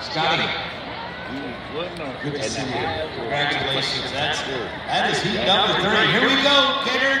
Scotty. Good to see you. Congratulations. That's that is heat number three. Here we go, Kinnard.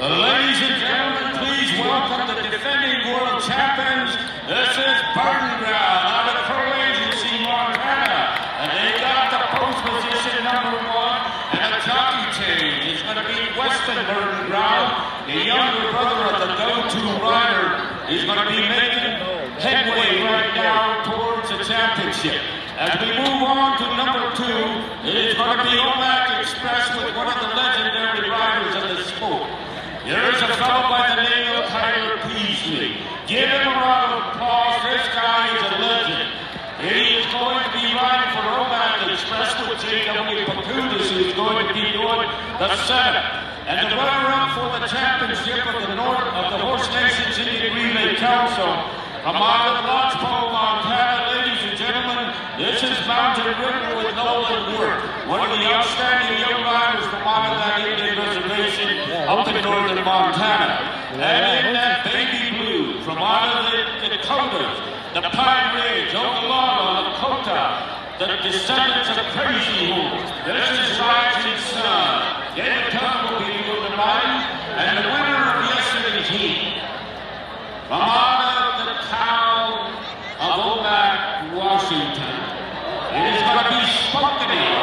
Ladies and gentlemen, please welcome the defending world champions. This is Burton Ground out of Crow Agency, Montana. And they got the post position number one. And a jockey change is going to be Weston Burton Ground. The younger brother of the go-to rider is going to be making headway right now towards championship. As we move on to number two, it is going to be Omak Express with one of the legendary riders of the sport. Here's a fellow by the name of Tyler Peasley. Give him a round of applause. This guy is a legend. He is going to be riding for Omak Express with J.W. Pacudas, who's going to be doing the setup. And the runner-up for the championship of the North of the Horse Nations Indian Relay Council, from out of Lodgepole, Montana, ladies and gentlemen, this Mountain River with Nolan Work, one of the outstanding young riders from out of that Indian reservation up in northern Montana. And in that baby blue from out of the Dakotas, the Pine Ridge, Oglala, Lakota, the descendants of Crazy Horse. This is Rising Sun. David Tuck will be moving tonight, and the winner of yesterday's heat. From out of the town of Omak, Washington, it is going to be Spokane. and it'll be in purple. There is already a lot of action going, and out in front is going to be Rising Sun. On the outside is going to be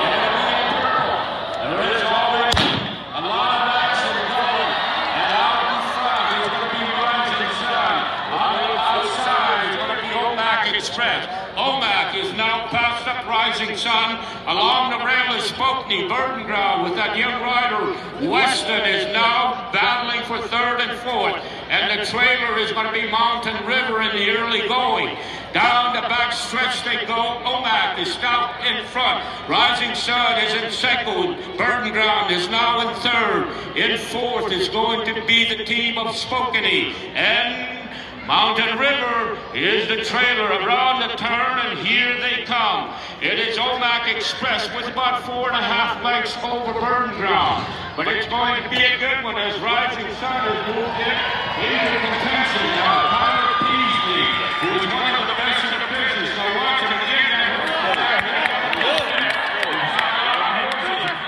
Omak is now past Rising Sun. Along the rail is Spokane, Burton Ground with that young rider. Weston is now battling for third and fourth. And the trailer is going to be Mountain River in the early going. Down stretch they go. Omak is now in front. Rising Sun is in second. Burton Ground is now in third. In fourth is going to be the team of Spokane. And Mountain River is the trailer around the turn, and here they come. It is Omak Express with about four and a half lengths over Burton Ground. But it's going to be a good one as Rising Sun has moved in into contention now. Tyler Peasley, who is one of the best in the business. Now watch him again.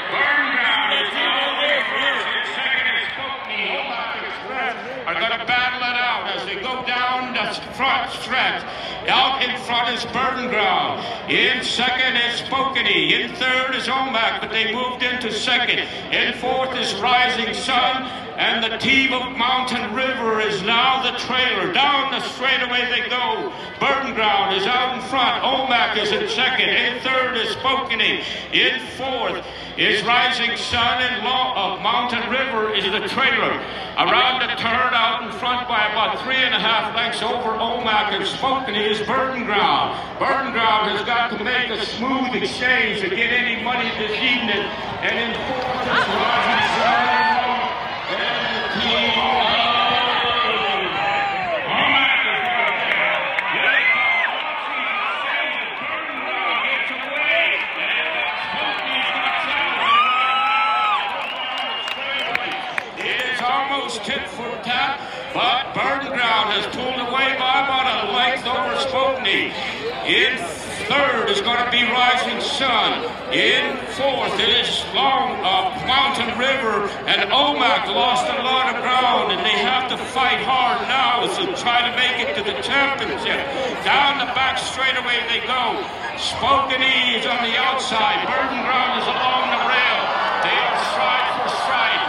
Burton Ground is now in first. In second is Spokane. Omak Express are going to battle it out as they go front stretch. Out in front is Burton Ground. In second is Spokane. In third is Omak, but they moved into second. In fourth is Rising Sun. And the team of Mountain River is now the trailer. Down the straightaway they go. Burton Ground front. Is in second. In third is Spokane. In fourth is Rising Sun. And Law of uh, Mountain River is the trailer. Around the turn out in front by about three and a half lengths over Omak and Spokane is Burton Ground. Burton Ground has got to make a smooth exchange to get any money this evening. And in fourth is Rising Sun. Tip for tap, but Burton Ground has pulled away by about a length over Spokane. In third is going to be Rising Sun. In fourth it is Long uh, Mountain River, and Omak lost a lot of ground, and they have to fight hard now to try to make it to the championship. Down the back straightaway they go. Spokane is on the outside. Burton Ground is along the rail. They are stride for stride.